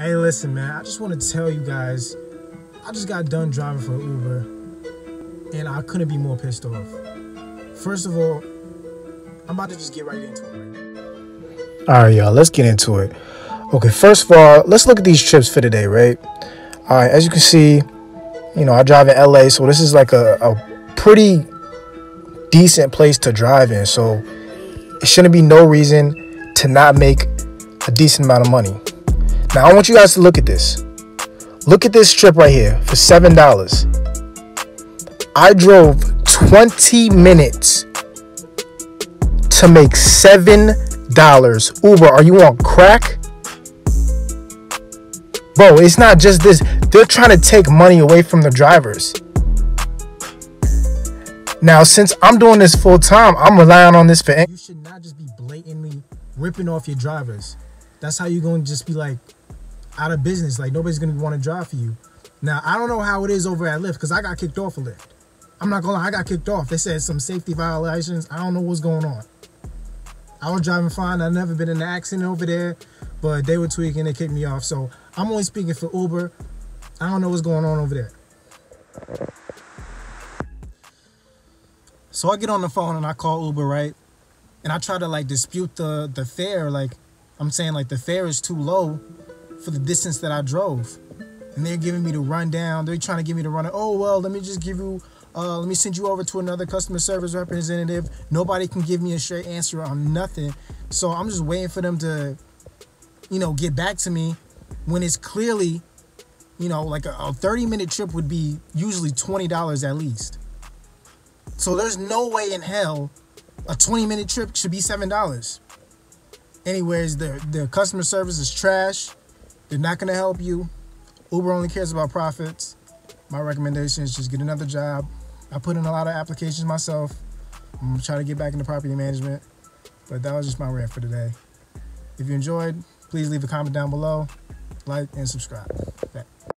Hey, listen, man. I just want to tell you guys, I just got done driving for Uber, and I couldn't be more pissed off. First of all, I'm about to just get right into it. Right All right, y'all. Let's get into it. Okay, first of all, let's look at these trips for today, right? All right, as you can see, you know I drive in LA, so this is like a, a pretty decent place to drive in. So it shouldn't be no reason to not make a decent amount of money. Now I want you guys to look at this. Look at this trip right here for seven dollars. I drove 20 minutes to make seven dollars. Uber, are you on crack? Bro, it's not just this. They're trying to take money away from the drivers. Now, since I'm doing this full time, I'm relying on this for. You should not just be blatantly ripping off your drivers. That's how you're to just be like out of business. Like nobody's to want to drive for you. Now, I don't know how it is over at Lyft because I got kicked off of Lyft. I'm not to lie, I got kicked off. They said some safety violations. I don't know what's going on. I was driving fine. I've never been in an accident over there, but they were tweaking. They kicked me off. So I'm only speaking for Uber. I don't know what's going on over there. So I get on the phone and I call Uber, right? And I try to like dispute the the fare. Like I'm saying, like the fare is too low for the distance that I drove. And they're giving me the rundown. They're trying to give me the rundown. Oh well, let me just give you uh, let me send you over to another customer service representative. Nobody can give me a straight answer on nothing. So I'm just waiting for them to, you know, get back to me when it's clearly, you know, like a, a 30 minute trip would be usually $20 at least. So there's no way in hell a 20 minute trip should be $7. Anyways, the, the customer service is trash. They're not going to help you. Uber only cares about profits. My recommendation is just get another job. I put in a lot of applications myself. I'm gonna try to get back into property management. But that was just my rant for today. If you enjoyed, please leave a comment down below, like, and subscribe.